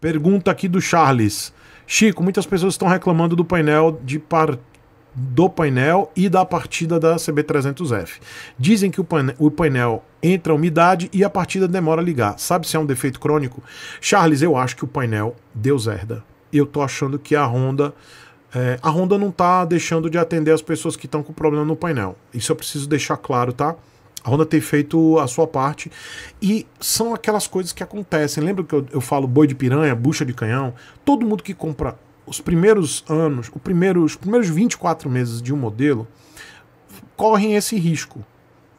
Pergunta aqui do Charles. Chico, muitas pessoas estão reclamando do painel de par... do painel e da partida da CB300F. Dizem que o painel, o painel entra umidade e a partida demora a ligar. Sabe se é um defeito crônico? Charles, eu acho que o painel Deus herda. Eu tô achando que a Honda é, a Honda não está deixando de atender as pessoas que estão com problema no painel. Isso eu preciso deixar claro, tá? A Honda tem feito a sua parte. E são aquelas coisas que acontecem. Lembra que eu, eu falo boi de piranha, bucha de canhão? Todo mundo que compra os primeiros anos, o primeiro, os primeiros 24 meses de um modelo, correm esse risco.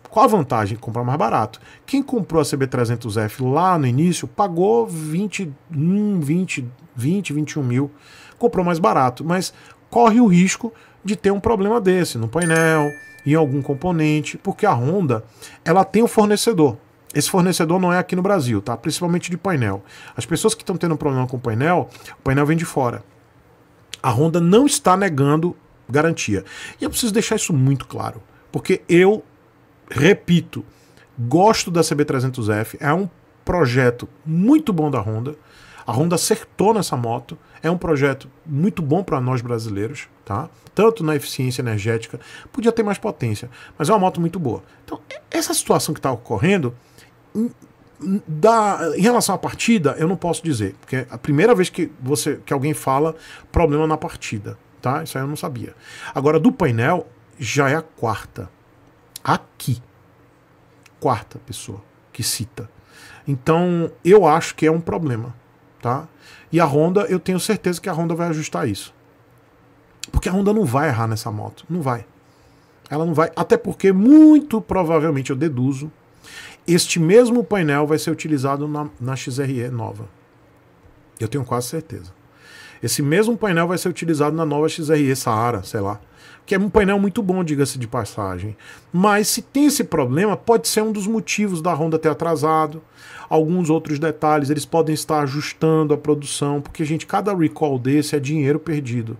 Qual a vantagem? Comprar mais barato. Quem comprou a CB300F lá no início pagou 21, 20, 20, 21 mil comprou mais barato, mas corre o risco de ter um problema desse no painel, em algum componente, porque a Honda ela tem um fornecedor. Esse fornecedor não é aqui no Brasil, tá? Principalmente de painel. As pessoas que estão tendo problema com o painel, o painel vem de fora. A Honda não está negando garantia. E eu preciso deixar isso muito claro, porque eu repito, gosto da CB300F, é um projeto muito bom da Honda. A Honda acertou nessa moto. É um projeto muito bom para nós brasileiros, tá? Tanto na eficiência energética, podia ter mais potência, mas é uma moto muito boa. Então, essa situação que está ocorrendo, da, em relação à partida, eu não posso dizer, porque é a primeira vez que você que alguém fala problema na partida, tá? Isso aí eu não sabia. Agora do painel já é a quarta. Aqui. Quarta pessoa que cita. Então, eu acho que é um problema tá? E a Honda, eu tenho certeza que a Honda vai ajustar isso. Porque a Honda não vai errar nessa moto, não vai. Ela não vai, até porque muito provavelmente eu deduzo, este mesmo painel vai ser utilizado na, na XRE nova. Eu tenho quase certeza. Esse mesmo painel vai ser utilizado na nova XRE Saara, sei lá que é um painel muito bom, diga-se de passagem. Mas se tem esse problema, pode ser um dos motivos da Honda ter atrasado. Alguns outros detalhes, eles podem estar ajustando a produção, porque, gente, cada recall desse é dinheiro perdido.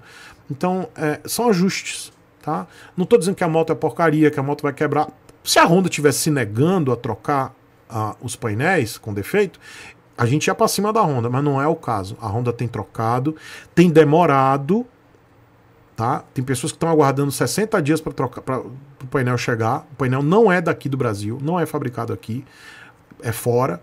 Então, é, são ajustes, tá? Não estou dizendo que a moto é porcaria, que a moto vai quebrar. Se a Honda tivesse se negando a trocar uh, os painéis com defeito, a gente ia para cima da Honda, mas não é o caso. A Honda tem trocado, tem demorado Tá? Tem pessoas que estão aguardando 60 dias para o painel chegar. O painel não é daqui do Brasil, não é fabricado aqui, é fora.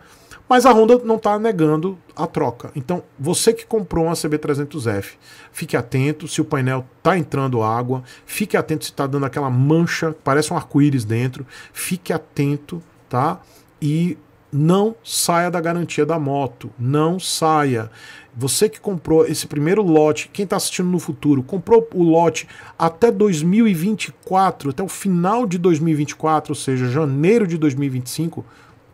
Mas a Honda não está negando a troca. Então, você que comprou uma CB300F, fique atento se o painel está entrando água, fique atento se está dando aquela mancha, parece um arco-íris dentro, fique atento, tá? E não saia da garantia da moto, não saia. Você que comprou esse primeiro lote, quem está assistindo no futuro, comprou o lote até 2024, até o final de 2024, ou seja, janeiro de 2025,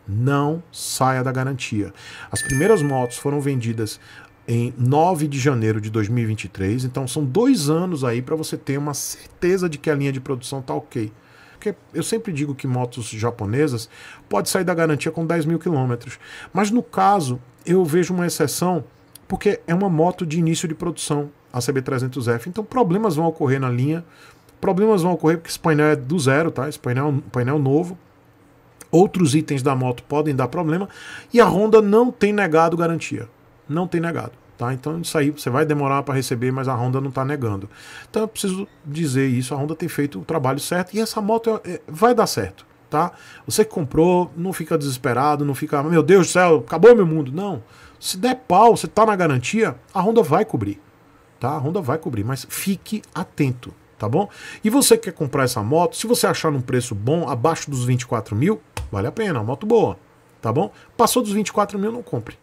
não saia da garantia. As primeiras motos foram vendidas em 9 de janeiro de 2023, então são dois anos aí para você ter uma certeza de que a linha de produção está ok. Porque eu sempre digo que motos japonesas pode sair da garantia com 10 mil quilômetros. Mas no caso, eu vejo uma exceção porque é uma moto de início de produção, a CB300F. Então problemas vão ocorrer na linha, problemas vão ocorrer porque esse painel é do zero, tá? Esse painel é painel novo. Outros itens da moto podem dar problema e a Honda não tem negado garantia. Não tem negado. Tá? Então isso aí você vai demorar para receber, mas a Honda não está negando. Então eu preciso dizer isso, a Honda tem feito o trabalho certo e essa moto é, vai dar certo. Tá? Você que comprou, não fica desesperado, não fica, meu Deus do céu, acabou meu mundo. Não. Se der pau, você está na garantia, a Honda vai cobrir. Tá? A Honda vai cobrir, mas fique atento, tá bom? E você que quer comprar essa moto, se você achar num preço bom, abaixo dos 24 mil, vale a pena, moto boa, tá bom? Passou dos 24 mil, não compre.